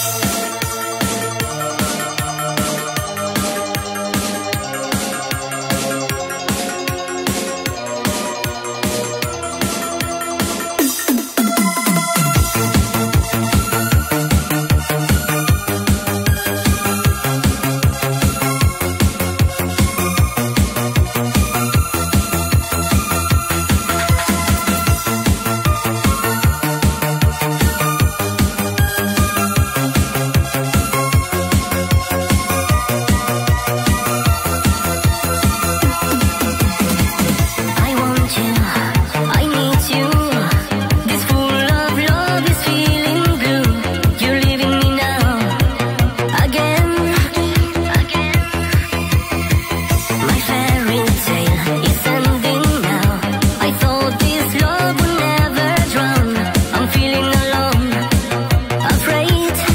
Bye. right